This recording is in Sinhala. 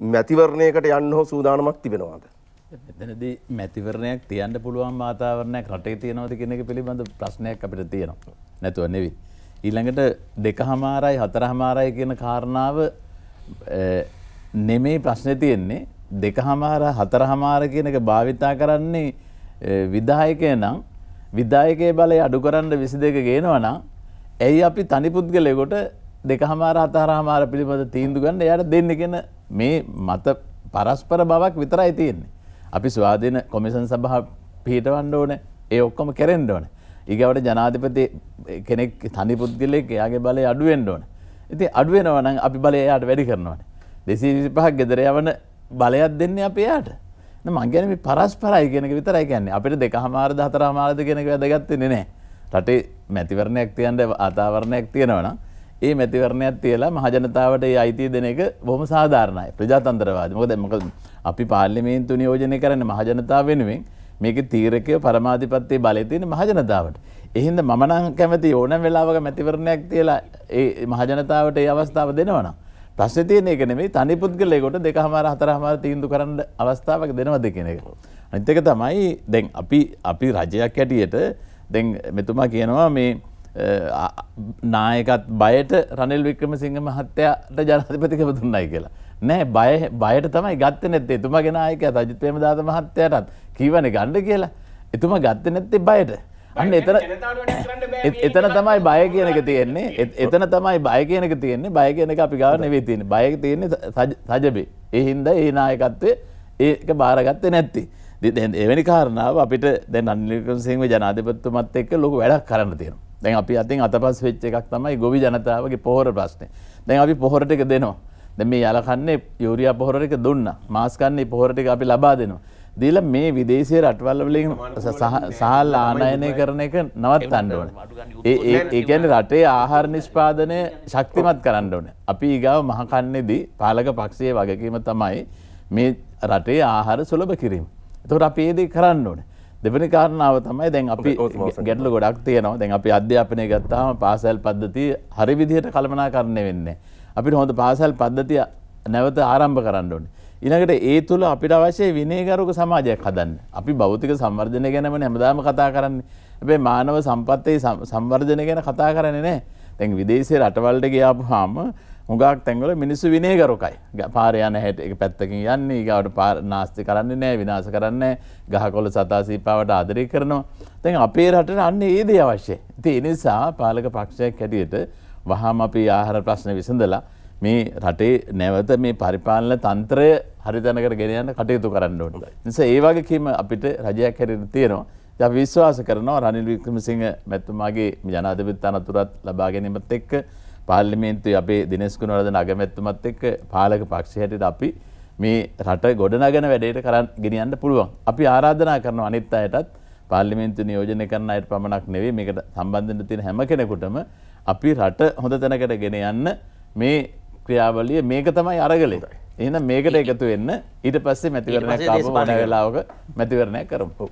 මැතිවරණයකට යන්න හෝ සූදානමක් තිබෙනවාද. මෙතනදී මැතිවරණයක් තියන්න පුළුවන් වාතාවරණයක් රටේ තියෙනවද කියන එක පිළිබඳ ප්‍රශ්නයක් අපිට තියෙනවා. නැතුව නෙවෙයි. ඊළඟට දෙක හමාරයි හතර හමාරයි කියන කාරණාව නෙමෙයි ප්‍රශ්නේ තියෙන්නේ දෙක හමාර හතර හමාර කියන එක භාවිතා කරන්නේ විදායකය නම් විදායකයේ බලය අඩු කරන්න විසි දෙක ගේනවා නම් ඇයි අපි තනි පුද්ගලයකොට දෙක හමාර අතහර හමාර පිළිබඳ තීන්දු ගන්න යට දෙන්න කියෙන මේ මත පරස්පර බවක් විතරයි තියෙන්නේ. අපි ස්වාධීන කොමිසන් සභහ පිහිටවන්න ඕන ඒ ඔක්කොම කෙරෙන්ඩ ඕන. ඒගවට ජනාධිපති කෙනෙක් තනි පුද්ගලෙක් එයාගේ බලය අඩුවෙන්ඩ ඕන. ඉති අඩුවෙනවන අපි බලයට වැඩි කරනවන. දෙසී විසි පහක් ගෙදර යවන බලයක් දෙන්නේ අප එයාට. මංගැනම පරස්පරයි කියෙනක විතරයි කියන්නේ අපිට දෙක හමාරද හතර හමාරද කෙනෙක වැදගත්තන්නේ නෑ. රටේ මැතිවරණයක් තියන්ට අතාවරණයක් තියෙනවන ඒ මැතිවරණයක් තියලා මහජනතාවට අයිතිය දෙන එක බොහම සාධාරණයි ප්‍රජාතන්ත්‍රවාද මොකද මොක අපි පාර්ලිමේන්තු නියෝජනය කරන්න මහජනතාව වෙනුවෙන් මේක තීරකය පරමාධිපත්තේ බලතින මහජනතාවට. එහින්ද මනං කැමති ඕන වෙලාවක මැතිවරණයක් තියලා ඒ මහජනතාවට ඒ අවස්ථාව දෙනවනම්. ප්‍රශ්න තියෙන එක නෙමෙයි තනි පුද්ගලයෙකුට දෙක හමාර හතර හමාර තීන්දු කරන්න අවස්ථාවක් දෙනවද කියන එක. අනිත් එක තමයි දැන් අපි අපි රජයක් හැටියට දැන් මෙතුමා කියනවා මේ නායකත් බයට රනිල් වික්‍රමසිංහ මහත්තයාට ජනාධිපතිකම දුන්නයි කියලා. නෑ බය බයට තමයි ගත්ත නැත්තේ එතුමා නායක රජිත් ප්‍රේමදාස මහත්තයාටත් කීවන ගණ්ඩ කියලා එතුම ගත්ත නැත්තේ බයට. අන්න එතන එතන තමයි බය කියනක තියෙන්නේ එතන තමයි බය කියනක තියෙන්නේ බය කියනක අපි ගාව නෙවේ තියෙන බය තියෙන්නේ සජබේ ඒ හින්දා ඒ නායකත්වය ඒක බාරගත්තේ නැත්ති. එවැනි කාරණාව අපිට දැන් අනිල්කසිංහ ජනාධිපත්තුමත් එක්ක ලොක වැඩක් කරන්න තියෙනවා. දැන් අපි අතින් අතපස් වෙච්ච එකක් තමයි ගොවි ජනතාවගේ පොහොර ප්‍රශ්නය. දැන් අපි පොහොර ටික දෙනවා. දැන් මේ යලකන්නේ යූරියා පොහොර ටික දුන්නා. මාස් කන්නේ පොහොර ටික අපි ලබා දෙනවා. දීලා මේ විදේශීය රටවල් වලින් සහල් ආනයනය කරන එක නවත්තන්න ඕන. ඒ ඒ කියන්නේ රටේ ආහාර නිෂ්පාදනය ශක්තිමත් කරන්න ඕන. අපි ඊගාව මහකන්නේදී පාලක පක්ෂයේ වගකීම තමයි මේ රටේ ආහාර සුලභ කිරීම. එතකොට අපි ඒ දේ කරන්න ඕනේ. දෙවනි කාරණාව තමයි දැන් අපි ගැටලු ගොඩක් තියෙනවා. දැන් අපි අධ්‍යාපනය ගත්තාම පාසල් පද්ධතිය හරි විදිහට කළමනාකරණය වෙන්නේ. අපිට හොඳ පාසල් පද්ධතිය නැවත ආරම්භ කරන්න ඕනේ. ඊළඟට ඒ තුළ අපිට අවශ්‍ය විනයගරුක සමාජයක් හදන්න. අපි භෞතික සංවර්ධනය ගැනම හැමදාම කතා කරන්නේ. හැබැයි මානව සම්පත්තේ සංවර්ධනය ගැන කතා කරන්නේ නැහැ. දැන් විදේශයේ රටවල්ට ගියාපුවාම හුඟක් තැන්වල මිනිස්සු විනයගරුකයි. පාර යන හැට එක පැත්තකින් යන්නේ ඊගාවට පාර නාස්ති කරන්නේ නැහැ, විනාශ කරන්නේ නැහැ. ගහකොළ සතා සීපාවට ආදරය කරනවා. දැන් අපේ රටට අන්න ඒ දේ අවශ්‍යයි. ඉතින් ඒ නිසා පාලක පක්ෂයක් හැටියට වහාම අපි ආහාර ප්‍රශ්න විසඳලා මේ රටේ නැවත මේ පරිපාලන තන්ත්‍රය හරිතැනකට ගෙනයන්න කටයුතු කරන්න ඕට. නිසා ඒවාගේකීම අපිට රජයක් හැරෙන තියෙනවා. ය විශ්වාස කරනවා රනිල් වික්‍රමසිංහ මැත්තුමාගේ ජනාධපත් අනතුරත් ලබා ගැනීමත් එක්ක පාර්ලිමේන්තුව අපේ දිනෙස්කුණ වලද නගමැත්තුමත් එක්ක පාලක පක්ෂ හැටිට අපි මේ රට ගොඩනගෙන වැඩේට කරන්න ගෙනියන්න පුළුවන්. අපි ආරාධනා කරන අනිත් අයටත් පාර්ලිමේන්තු නියෝජනය කරන අයට පමණක් නෙවේ මේකට සම්බන්ධන තියෙන හැම කෙනෙකුටම අපි රට හොඳ තැනකට ගෙන යන්න මේ ක්‍රියාවලිය මේක තමයි අරගලේ. එහෙනම් මේකට එකතු වෙන්න ඊට පස්සේ මැතිවරණයක් ආපු වෙලාවක මැතිවරණයක් කරමු.